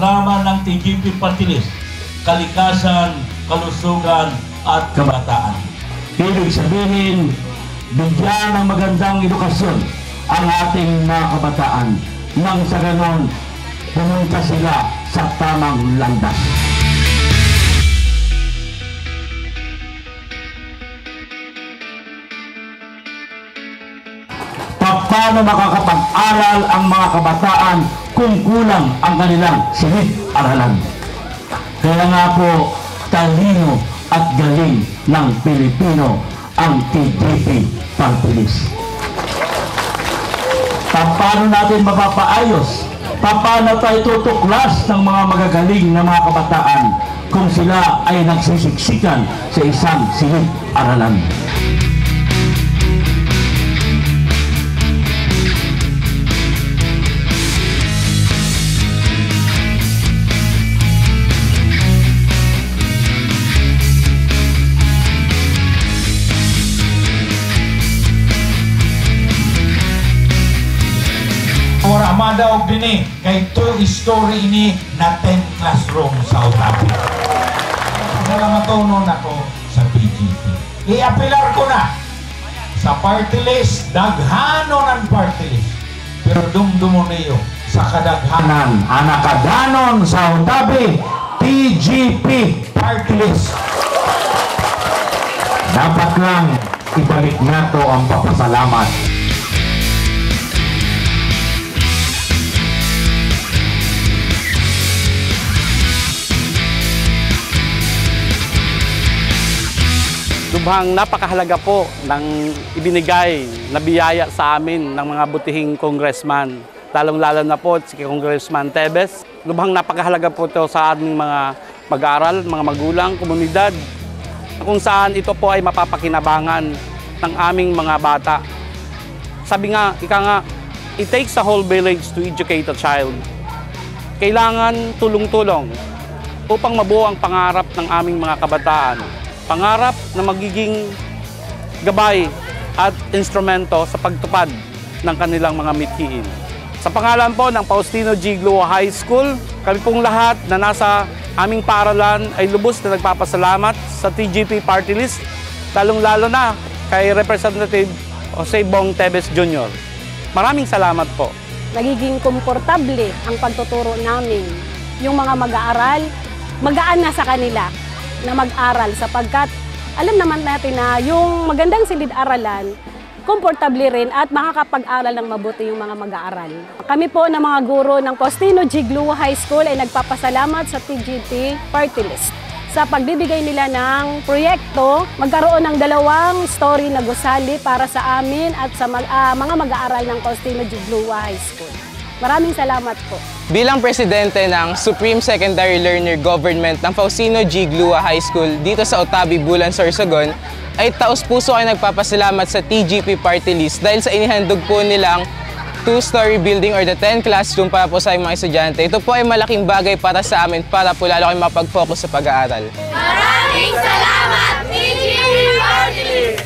TGP Party kalikasan, kalusugan, at kabataan. Ibig sabihin, bigyan ng magandang edukasyon ang ating mga kabataan nang sa ganon pumunta sila sa tamang landas. Paano makakapag-aral ang mga kabataan kung kulang ang kanilang silid-aralan? Kaya nga po, talino at galing ng Pilipino ang TGP Party List. Pa- Paano natin mapapaayos? Pa- Paano tayo tutuklas ng mga magagaling na mga kabataan kung sila ay nagsisiksikan sa isang silid-aralan? Ora madaog din eh, kay two story ini na 10 classroom sa Utapi. Dala matunon ako sa PGP. I-apilar ko na sa party list, daghano ng party list. Pero dumdumo niyo sa kadaghanan. Anan, anakadanon sa Utabi, TGP Party list. Dapat lang ibalik nato ang papasalamat. Lubhang napakahalaga po ng ibinigay na biyaya sa amin ng mga butihing congressman. Lalong-lalo na po si Congressman Tebes. Lubhang napakahalaga po ito sa aming mga mag-aaral, mga magulang, komunidad, kung saan ito po ay mapapakinabangan ng aming mga bata. Sabi nga, ika nga, it takes a whole village to educate a child. Kailangan tulong-tulong upang mabuo ang pangarap ng aming mga kabataan. Pangarap na magiging gabay at instrumento sa pagtupad ng kanilang mga mithiin. Sa pangalan po ng Faustino G. Glua High School, kami pong lahat na nasa aming paaralan ay lubos na nagpapasalamat sa TGP Party List, lalong-lalo na kay Representative Jose Bong Tebes Jr. Maraming salamat po. nagiging komportable ang pagtuturo namin. Yung mga mag-aaral, magaan na sa kanila na mag-aral sapagkat alam naman natin na yung magandang silid-aralan, komportable rin at makakapag-aral ng mabuti yung mga mag-aaral. Kami po na mga guro ng Postino Giglua High School ay nagpapasalamat sa TGT Party List sa pagbibigay nila ng proyekto, magkaroon ng dalawang story na gusali para sa amin at sa mag- ah, mga mag-aaral ng Postino Giglua High School. Maraming salamat po. Bilang presidente ng Supreme Secondary Learner Government ng Faustino G. Glua High School dito sa Otabi, Bulan, Sorsogon, ay taos puso ay nagpapasalamat sa TGP Party List dahil sa inihandog po nilang two-story building or the 10 classroom para po sa mga estudyante. Ito po ay malaking bagay para sa amin para po lalo kayong mapag-focus sa pag-aaral. Maraming salamat, TGP Party